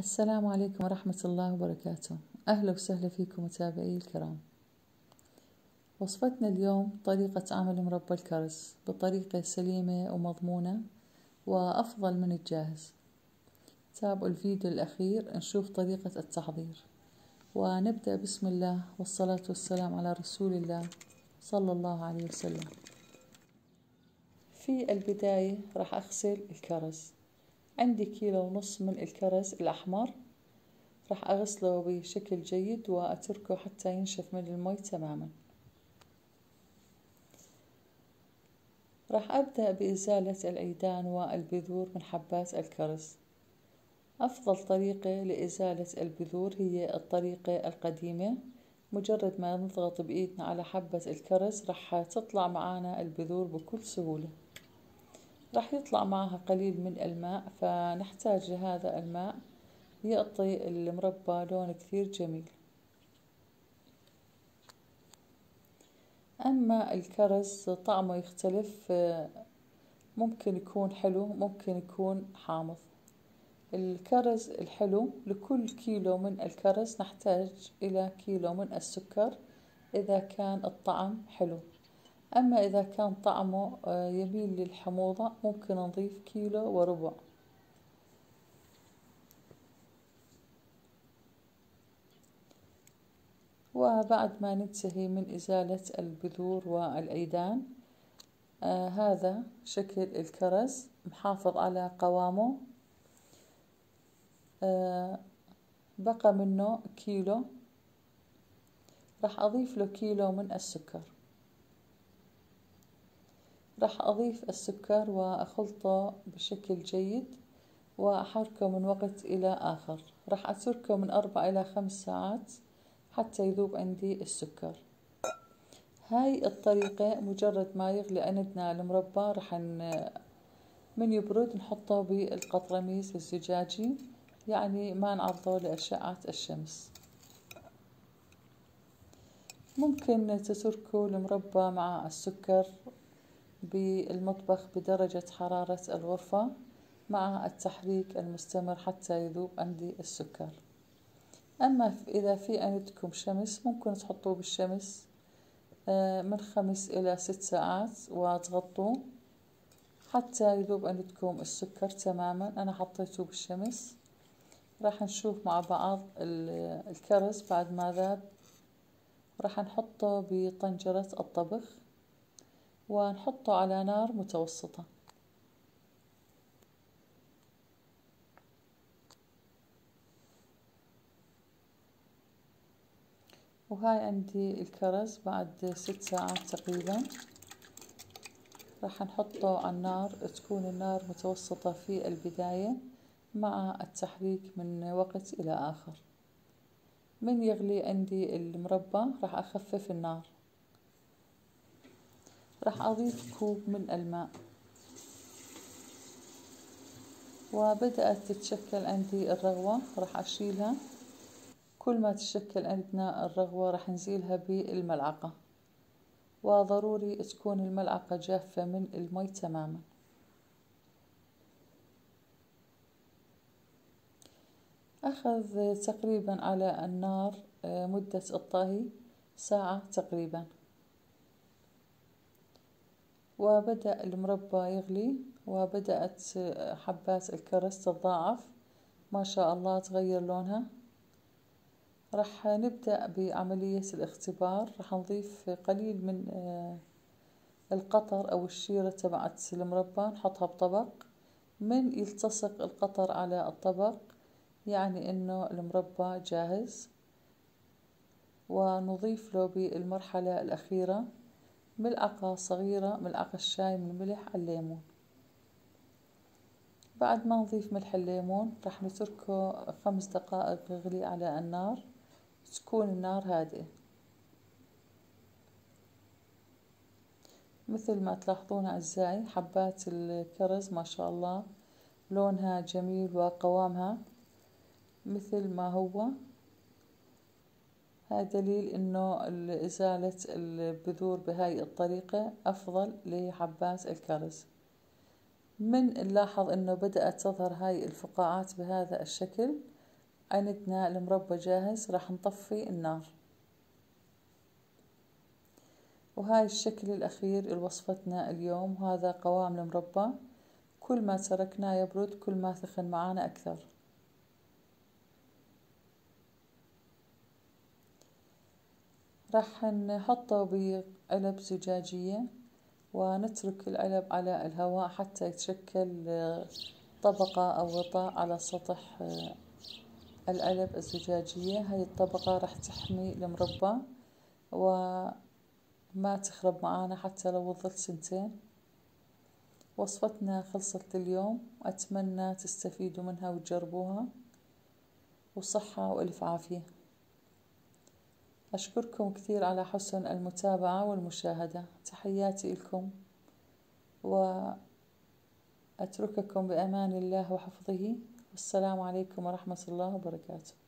السلام عليكم ورحمة الله وبركاته. أهلا وسهلا فيكم متابعي الكرام. وصفتنا اليوم طريقة عمل مربى الكرز بطريقة سليمة ومضمونة وأفضل من الجاهز. تابعوا الفيديو الأخير نشوف طريقة التحضير. ونبدأ بسم الله والصلاة والسلام على رسول الله صلى الله عليه وسلم. في البداية راح أغسل الكرز. عندي كيلو ونص من الكرز الأحمر. راح أغسله بشكل جيد وأتركه حتى ينشف من المي تماما. راح أبدأ بإزالة العيدان والبذور من حبات الكرز. أفضل طريقة لإزالة البذور هي الطريقة القديمة. مجرد ما نضغط بإيدنا على حبة الكرز راح تطلع معانا البذور بكل سهولة. راح يطلع معها قليل من الماء فنحتاج لهذا الماء يعطي المربى لون كثير جميل. أما الكرز طعمه يختلف ممكن يكون حلو ممكن يكون حامض. الكرز الحلو لكل كيلو من الكرز نحتاج إلى كيلو من السكر إذا كان الطعم حلو. أما إذا كان طعمه يميل للحموضة ممكن نضيف كيلو وربع. وبعد ما ننتهي من إزالة البذور والعيدان آه هذا شكل الكرز محافظ على قوامه. آه بقى منه كيلو. راح أضيف له كيلو من السكر. راح أضيف السكر وأخلطه بشكل جيد وأحركه من وقت إلى آخر. راح أتركه من أربع إلى خمس ساعات حتى يذوب عندي السكر. هاي الطريقة مجرد ما يغلي عندنا المربى راح من يبرد نحطه بالقطرميز الزجاجي يعني ما نعرضه لأشعة الشمس. ممكن تتركوا المربى مع السكر بالمطبخ بدرجة حرارة الغرفة مع التحريك المستمر حتى يذوب عندي السكر. أما إذا في عندكم شمس ممكن تحطوه بالشمس من خمس إلى ست ساعات وتغطوه حتى يذوب عندكم السكر تماما. أنا حطيته بالشمس. راح نشوف مع بعض الكرز بعد ما ذاب. راح نحطه بطنجرة الطبخ. ونحطه على نار متوسطة. وهاي عندي الكرز بعد ست ساعات تقريبا. راح نحطه على النار تكون النار متوسطة في البداية مع التحريك من وقت إلى آخر. من يغلي عندي المربى راح أخفف النار. راح أضيف كوب من الماء. وبدأت تتشكل عندي الرغوة راح أشيلها. كل ما تشكل عندنا الرغوة راح نزيلها بالملعقة. وضروري تكون الملعقة جافة من المي تماما. أخذ تقريبا على النار مدة الطهي ساعة تقريبا. وبدأ المربى يغلي وبدأت حبات الكرز تتضاعف. ما شاء الله تغير لونها. راح نبدأ بعملية الاختبار. راح نضيف قليل من القطر أو الشيرة تبعت المربى. نحطها بطبق. من يلتصق القطر على الطبق يعني إنه المربى جاهز. ونضيف له بالمرحلة الأخيرة. ملعقة صغيرة ملعقة الشاي من ملح الليمون. بعد ما نضيف ملح الليمون راح نتركه خمس دقائق يغلي على النار. تكون النار هادئة. مثل ما تلاحظون أعزائي حبات الكرز ما شاء الله لونها جميل وقوامها مثل ما هو. هذا دليل إنه إزالة البذور بهاي الطريقة أفضل لحبات الكرز. من نلاحظ إنه بدأت تظهر هاي الفقاعات بهذا الشكل عندنا المربى جاهز راح نطفي النار. وهاي الشكل الأخير لوصفتنا اليوم وهذا قوام المربى. كل ما تركناه يبرد كل ما ثخن معانا أكثر. راح نحطه بعلب زجاجية ونترك العلب على الهواء حتى يتشكل طبقة أو غطاء على سطح العلب الزجاجية. هاي الطبقة راح تحمي المربى وما تخرب معانا حتى لو ظل سنتين. وصفتنا خلصت اليوم. أتمنى تستفيدوا منها وتجربوها. وصحة وألف عافية. أشكركم كثير على حسن المتابعة والمشاهدة. تحياتي لكم وأترككم بأمان الله وحفظه. والسلام عليكم ورحمة الله وبركاته.